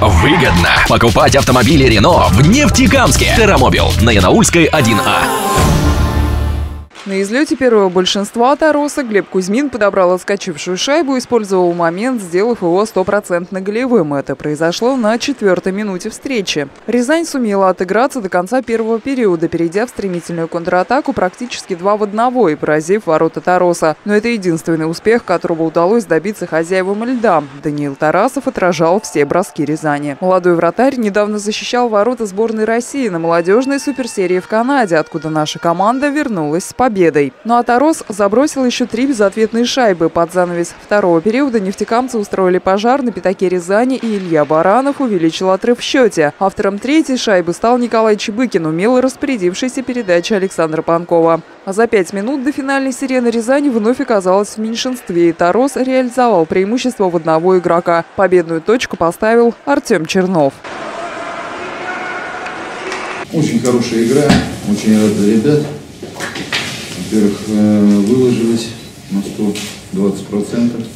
выгодно. Покупать автомобили Рено в Нефтекамске. Террамобил на Янаульской 1А. На излете первого большинства Тароса Глеб Кузьмин подобрал отскочившую шайбу использовал момент, сделав его стопроцентно голевым. Это произошло на четвертой минуте встречи. Рязань сумела отыграться до конца первого периода, перейдя в стремительную контратаку практически два в одного и поразив ворота Тароса. Но это единственный успех, которого удалось добиться хозяевам льда. Даниил Тарасов отражал все броски Рязани. Молодой вратарь недавно защищал ворота сборной России на молодежной суперсерии в Канаде, откуда наша команда вернулась с победой победой. Ну а Тарос забросил еще три безответные шайбы. Под занавес второго периода нефтекамцы устроили пожар на пятаке Рязани, и Илья Баранов увеличил отрыв в счете. Автором третьей шайбы стал Николай Чебыкин, умело распорядившийся передачей Александра Панкова. А за пять минут до финальной сирены Рязани вновь оказалась в меньшинстве, и Тарос реализовал преимущество в одного игрока. Победную точку поставил Артем Чернов. Очень хорошая игра, очень рады ребят во-первых, э, выложились на 120%,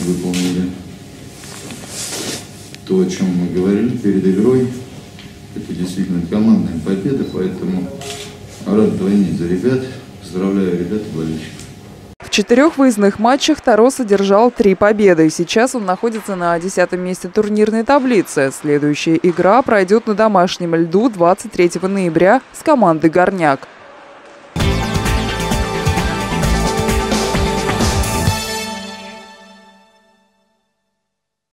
выполнили то, о чем мы говорили перед игрой. Это действительно командная победа, поэтому рад двойнить за ребят. Поздравляю ребят и болельщиков. В четырех выездных матчах Таро содержал три победы. Сейчас он находится на десятом месте турнирной таблицы. Следующая игра пройдет на домашнем льду 23 ноября с командой «Горняк».